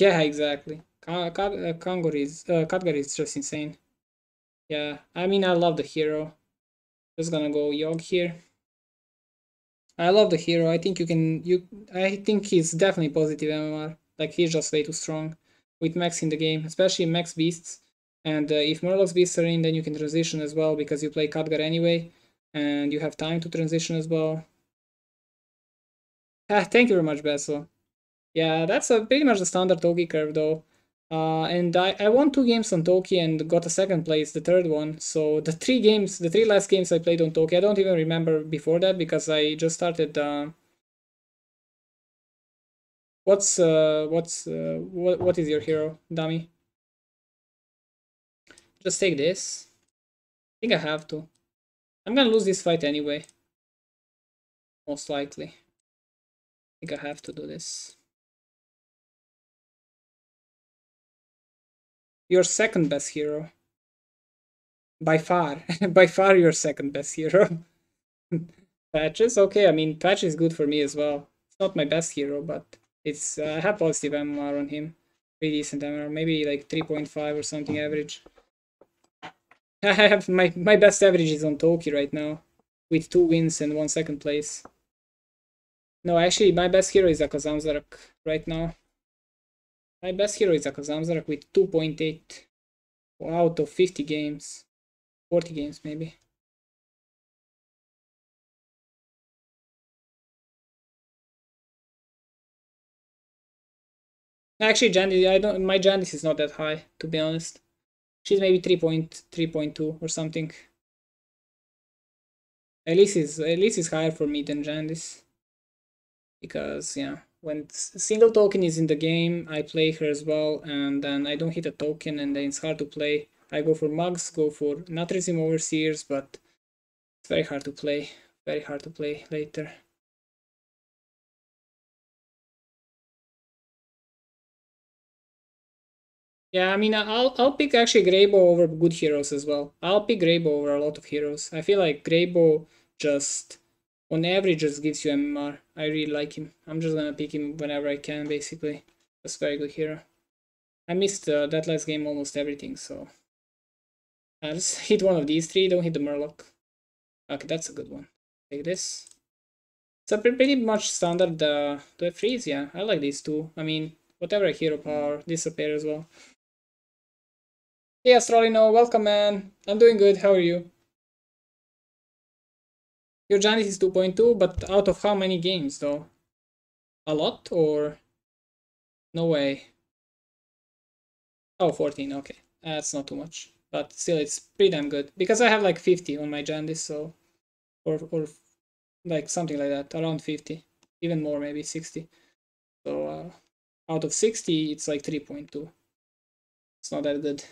Yeah, exactly. Kangor is uh, is just insane. Yeah, I mean I love the hero. Just gonna go Yogg here. I love the hero. I think you can you I think he's definitely positive MMR. Like he's just way too strong with max in the game, especially max beasts. And uh, if Murloc's beasts are in, then you can transition as well because you play Khadgar anyway, and you have time to transition as well. Ah, thank you very much, Basil. Yeah, that's a, pretty much the standard Toki curve though. Uh, and I, I won two games on Toki and got a second place, the third one. So the three games, the three last games I played on Toki, I don't even remember before that because I just started. Uh, what's uh, what's uh, what what is your hero, dummy? Just take this. I think I have to. I'm gonna lose this fight anyway. Most likely. I think I have to do this. Your second best hero. By far. By far your second best hero. Patches? Okay, I mean, Patch is good for me as well. It's not my best hero, but it's uh, I have positive MMR on him. Pretty decent MMR, maybe like 3.5 or something average. I have my, my best average is on Toki right now, with two wins and one second place. No, actually, my best hero is Akazam right now. My best hero is Akazamzarak with 2.8 out of 50 games. 40 games maybe. Actually, Jandice, I don't. My Jandice is not that high, to be honest. She's maybe 3.3.2 or something. Elise is least is higher for me than Jandice. Because yeah when single token is in the game, I play her as well, and then I don't hit a token, and then it's hard to play. I go for mugs, go for Nathrezim Overseers, but it's very hard to play. Very hard to play later. Yeah, I mean, I'll I'll pick actually Greybough over good heroes as well. I'll pick Greybough over a lot of heroes. I feel like Greybough just on average just gives you MMR. I really like him. I'm just gonna pick him whenever I can, basically. That's very good hero. I missed uh, that last game almost everything, so... Uh, just hit one of these three, don't hit the Murloc. Okay, that's a good one. Take this. So pretty much standard uh, to freeze, yeah. I like these two. I mean, whatever hero power, disappear as well. Hey Astrolino, welcome man. I'm doing good, how are you? Your Jandice is 2.2, but out of how many games though? A lot or? No way. Oh, 14, okay. That's not too much. But still, it's pretty damn good. Because I have like 50 on my Jandice, so... Or, or like something like that, around 50. Even more, maybe 60. So, uh, out of 60, it's like 3.2. It's not that good.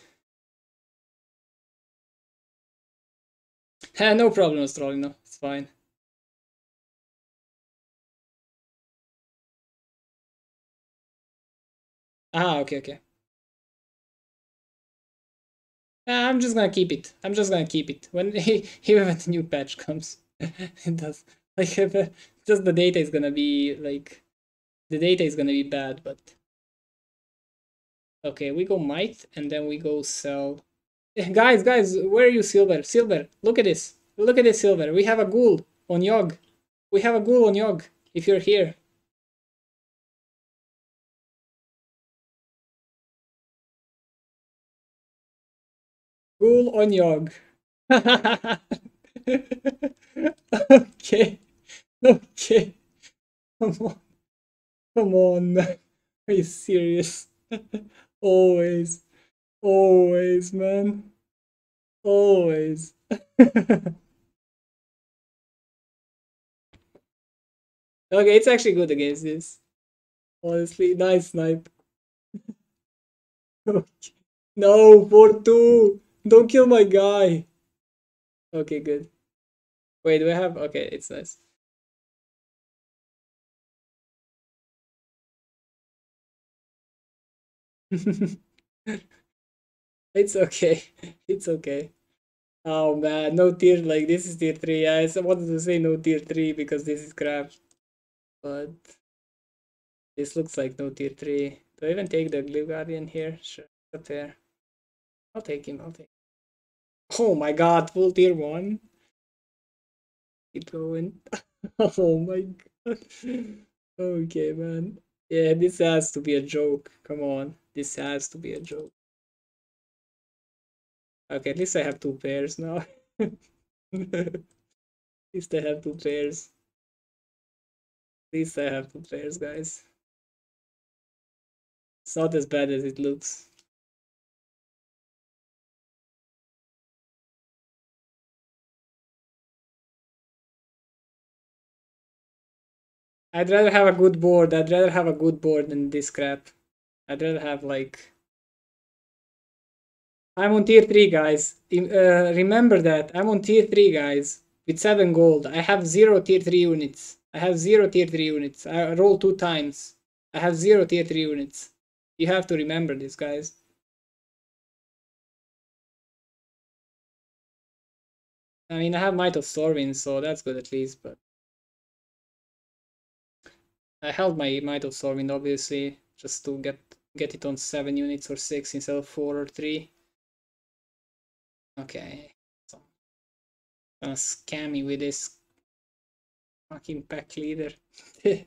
No problem, Astrolino. It's fine. Ah, okay, okay. I'm just gonna keep it. I'm just gonna keep it. When he, even when the new patch comes, it does. Like, just the data is gonna be, like, the data is gonna be bad, but... Okay, we go might, and then we go sell Guys, guys, where are you, Silver? Silver, look at this. Look at this, Silver. We have a ghoul on Yogg. We have a ghoul on Yogg, if you're here. Ghoul on Yogg. okay. Okay. Come on. Come on. Are you serious? Always. Always, man. Always. okay, it's actually good against this. Honestly, nice snipe. no, for two. Don't kill my guy. Okay, good. Wait, do I have? Okay, it's nice. It's okay. It's okay. Oh man, no tier like this is tier 3. I wanted to say no tier 3 because this is crap. But this looks like no tier 3. Do I even take the Glyph Guardian here? Sure, up there. I'll take him, I'll take him. Oh my god, full tier 1? Keep going. oh my god. Okay, man. Yeah, this has to be a joke. Come on. This has to be a joke. Okay, at least I have two pairs now. at least I have two pairs. At least I have two pairs, guys. It's not as bad as it looks. I'd rather have a good board. I'd rather have a good board than this crap. I'd rather have like... I'm on tier 3, guys. Uh, remember that. I'm on tier 3, guys. With 7 gold. I have 0 tier 3 units. I have 0 tier 3 units. I roll 2 times. I have 0 tier 3 units. You have to remember this, guys. I mean, I have Might of Stormwind, so that's good at least, but... I held my Might of Stormwind obviously just to get get it on 7 units or 6 instead of 4 or 3. Okay. So, gonna scam me with this fucking pack leader.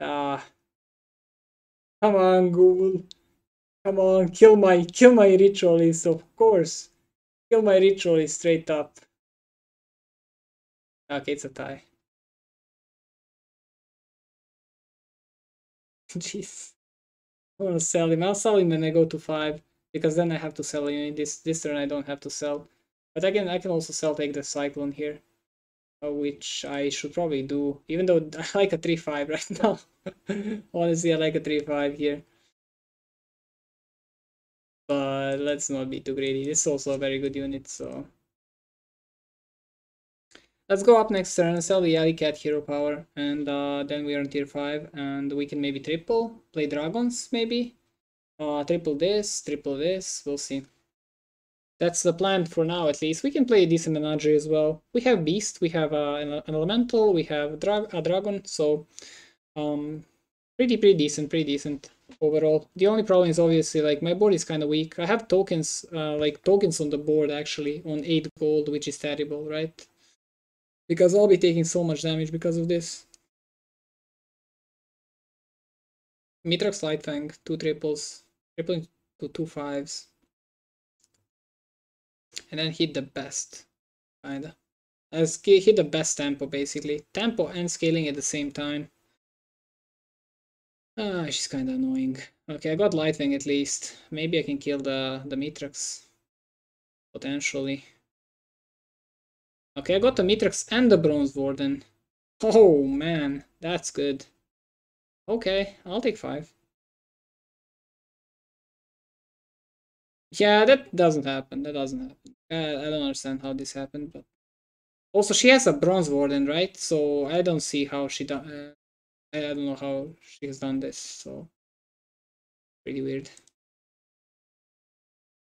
ah. Come on, Google. Come on, kill my kill my ritualist, of course. Kill my ritualist straight up. Okay, it's a tie. Jeez. I want to sell him. I'll sell him when I go to 5. Because then I have to sell him. This, this turn I don't have to sell. But again, I can also sell take the Cyclone here. Uh, which I should probably do. Even though I like a 3-5 right now. Honestly, I like a 3-5 here. But let's not be too greedy. This is also a very good unit, so... Let's go up next turn, sell the Alley Cat hero power, and uh, then we are on tier 5, and we can maybe triple, play dragons maybe? Uh, triple this, triple this, we'll see. That's the plan for now at least. We can play a decent menagerie as well. We have beast, we have uh, an, an, elemental, we have dra a dragon, so um, pretty pretty decent, pretty decent overall. The only problem is obviously like my board is kind of weak. I have tokens, uh, like tokens on the board actually on 8 gold, which is terrible, right? Because I'll be taking so much damage because of this. Mythrax Lightfang, two triples, triple to two fives. And then hit the best, kinda. As hit the best tempo basically. Tempo and scaling at the same time. Ah, she's kinda annoying. Okay, I got Lightning at least. Maybe I can kill the, the Mythrax. Potentially. Okay, I got the Mythrax and the Bronze Warden. Oh man, that's good. Okay, I'll take five. Yeah, that doesn't happen. That doesn't happen. Uh, I don't understand how this happened, but also she has a bronze warden, right? So I don't see how she done. Uh, I don't know how she has done this. So pretty weird.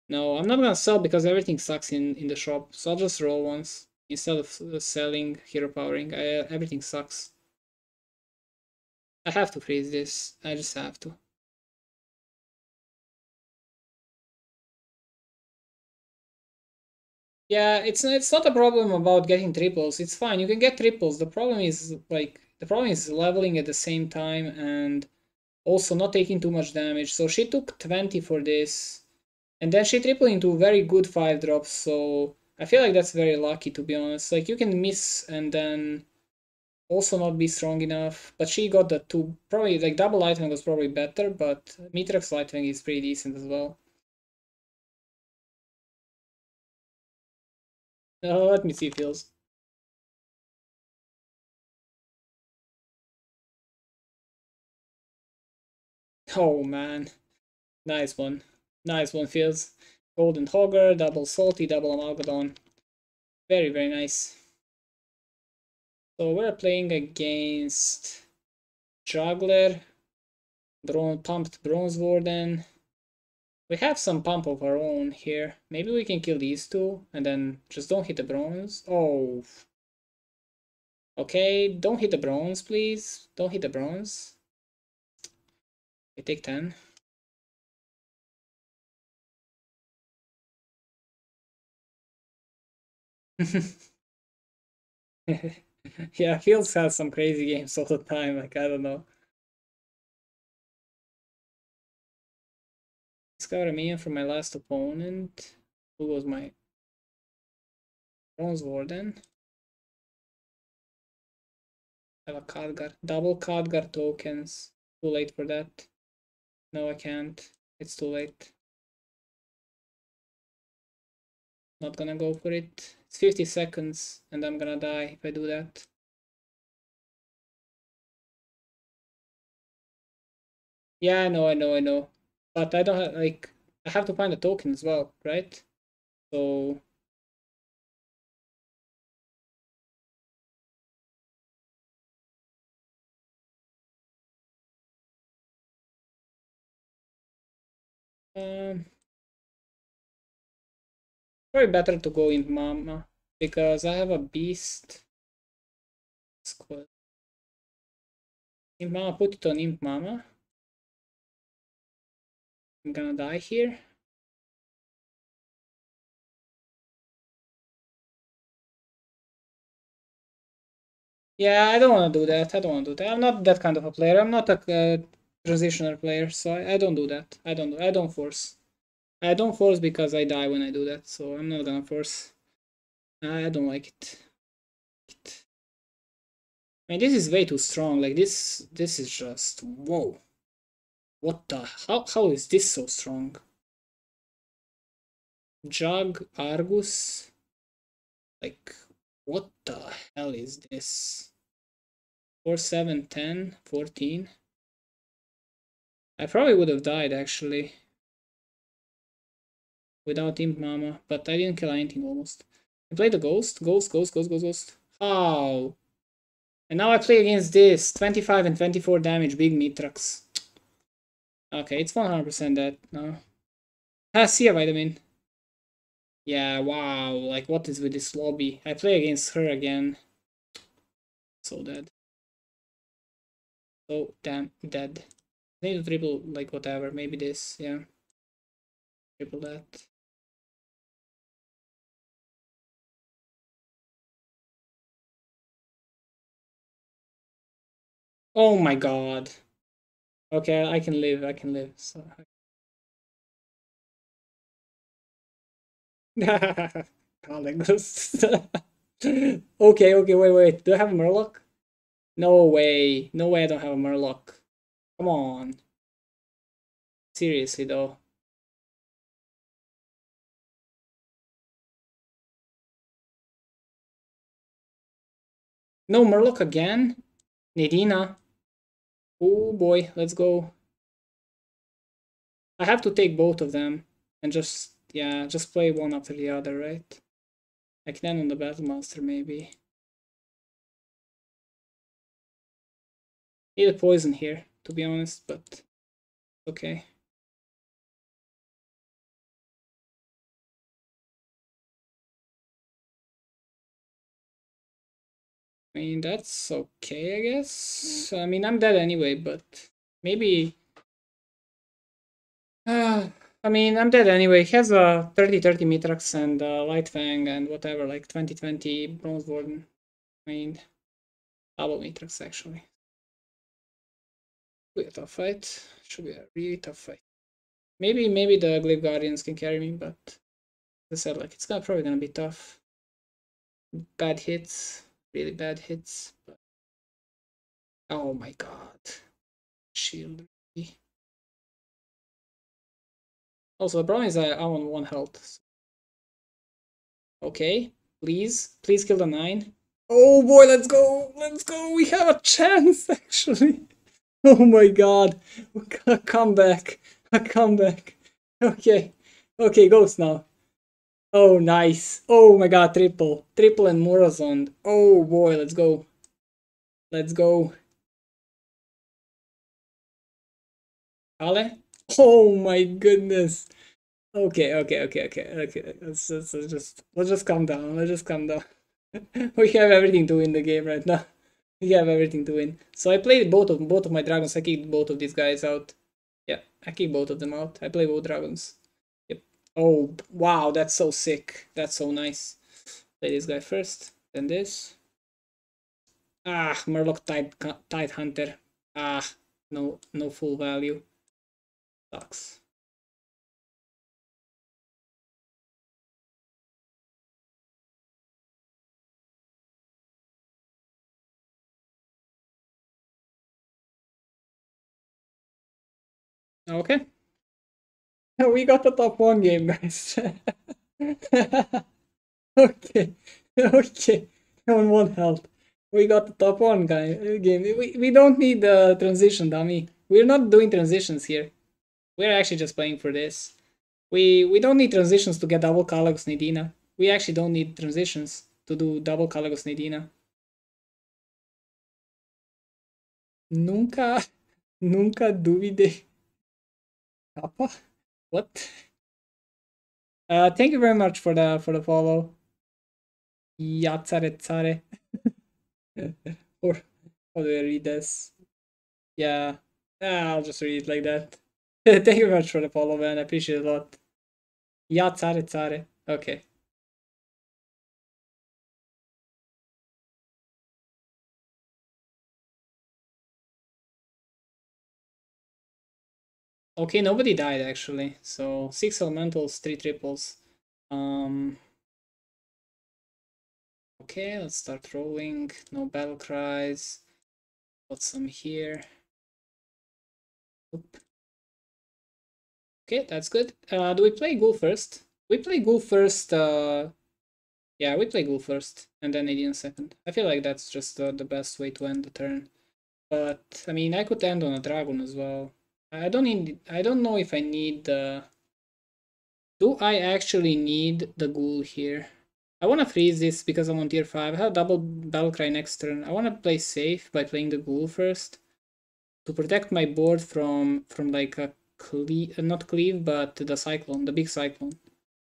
No, I'm not gonna sell because everything sucks in in the shop. So I'll just roll once instead of uh, selling hero powering. I, everything sucks. I have to freeze this. I just have to. Yeah, it's it's not a problem about getting triples. It's fine. You can get triples. The problem is like the problem is leveling at the same time and also not taking too much damage. So she took 20 for this. And then she tripled into very good 5 drops, so I feel like that's very lucky to be honest. Like you can miss and then also not be strong enough. But she got the two probably like double lightning was probably better, but Mythrax lightning is pretty decent as well. Oh, let me see feels. Oh man. Nice one. Nice one, feels. Golden Hogger, double Salty, double Amalgadon. Very, very nice. So we're playing against Juggler, Bron Pumped Bronze Warden. We have some pump of our own here. Maybe we can kill these two and then just don't hit the bronze. Oh. Okay, don't hit the bronze, please. Don't hit the bronze. I take 10. yeah, Fields has some crazy games all the time, like I don't know. Discover a minion from my last opponent. Who was my Bronze Warden? I have a Khadgar. Double Khadgar tokens. Too late for that. No, I can't. It's too late. Not gonna go for it. It's 50 seconds and I'm gonna die if I do that. Yeah, I know, I know, I know. But I don't have, like, I have to find a token as well, right? So... Um, probably better to go in Mama because I have a beast squad. Imp Mama, put it on Imp Mama. I'm gonna die here. Yeah, I don't want to do that. I don't want to do that. I'm not that kind of a player. I'm not a uh, transitioner player, so I, I don't do that. I don't. I don't force. I don't force because I die when I do that, so I'm not gonna force. I don't like it. it. I mean, this is way too strong. Like this, this is just whoa. What the? How how is this so strong? Jug Argus. Like what the hell is this? 4, 7, 10, 14. I probably would have died actually without Imp Mama, but I didn't kill anything almost. I played the Ghost, Ghost, Ghost, Ghost, Ghost, Ghost. How? And now I play against this, 25 and 24 damage, big Mythrax. Okay, it's 100% dead now. Ah, see a vitamin. Yeah, wow, like what is with this lobby? I play against her again. So dead. So damn dead. I need to triple like whatever, maybe this, yeah. Triple that. Oh my god. Okay, I can live, I can live. So Alex. okay, okay, wait, wait. Do I have a Murloc? No way. No way I don't have a Murloc. Come on. Seriously, though. No Murloc again? Nadina. Oh boy, let's go. I have to take both of them and just, yeah, just play one after the other, right? I can end on the Battle Master, maybe. Need a poison here, to be honest, but okay. I mean, that's okay, I guess. I mean, I'm dead anyway, but maybe... Uh, I mean, I'm dead anyway. He has a 30-30 Mythrax and a Light Fang and whatever, like 2020 Bronze Warden. I mean, double Mythrax, actually. Should be a tough fight. Should be a really tough fight. Maybe, maybe the Glyph Guardians can carry me, but as I said, like, it's gonna, probably gonna be tough. Bad hits really bad hits. But oh my god, shield. Also, the problem is I, I'm on one health. Okay, please, please kill the nine. Oh boy, let's go, let's go. We have a chance actually. Oh my god, a comeback, a comeback. Okay, okay, ghost now. Oh, nice. Oh my god, triple. Triple and Murozond. Oh boy, let's go. Let's go. Ale? Oh my goodness. Okay, okay, okay, okay, okay. Let's, let's, let's just let's just calm down. Let's just calm down. we have everything to win the game right now. We have everything to win. So I played both of both of my dragons. I kicked both of these guys out. Yeah, I kicked both of them out. I play both dragons. Oh, wow, that's so sick. That's so nice. Play this guy first, then this. Ah, Murloc Tide, Tide Hunter. Ah, no, no full value. Sucks. Okay. We got the top one game, guys. okay. Okay. On one health. We got the top one guy uh, game. We, we don't need the transition, dummy. We're not doing transitions here. We're actually just playing for this. We we don't need transitions to get double Kalecgos Nadina. We actually don't need transitions to do double Kalecgos Nadina. Nunca, nunca duvide. Kappa? What? Uh, thank you very much for the for the follow. Yatsare tsare. or how do I read this? Yeah, ah, I'll just read it like that. thank you very much for the follow, man. I appreciate it a lot. Yatsare tsare. Okay. Okay, nobody died actually. So six elementals, three triples. Um. Okay, let's start rolling. No battle cries. Got some here. Oop. Okay, that's good. Uh, do we play ghoul first? We play ghoul first. Uh, yeah, we play ghoul first, and then Indian second. I feel like that's just uh, the best way to end the turn. But I mean, I could end on a dragon as well. I don't need. I don't know if I need the. Do I actually need the ghoul here? I want to freeze this because I'm on tier 5. I have double Battlecry next turn. I want to play safe by playing the ghoul first. To protect my board from from like a cleave, uh, not cleave, but the cyclone, the big cyclone.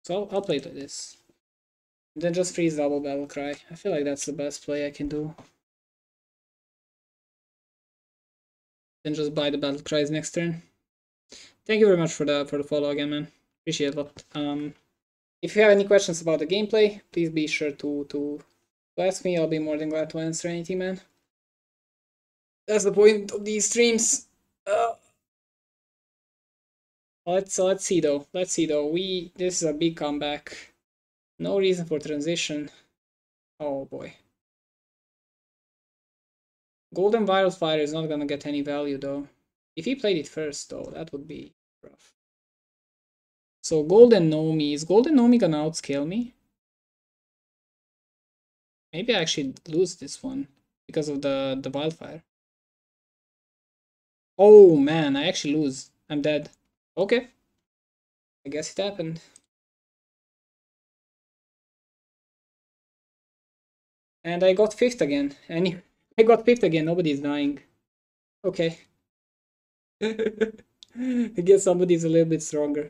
So I'll, I'll play like this. Then just freeze double Battlecry. I feel like that's the best play I can do. Then just buy the battle cries next turn. Thank you very much for the for the follow again, man. Appreciate a lot. Um, if you have any questions about the gameplay, please be sure to to, to ask me. I'll be more than glad to answer anything, man. That's the point of these streams. Uh, let's let's see though. Let's see though. We this is a big comeback. No reason for transition. Oh boy. Golden Virus Fighter is not gonna get any value though. If he played it first though, that would be rough. So Golden Nomi, is Golden Nomi gonna outscale me? Maybe I actually lose this one because of the, the wildfire. Oh man, I actually lose. I'm dead. Okay. I guess it happened. And I got fifth again. And I got fifth again, nobody's dying. Okay. I guess somebody's a little bit stronger.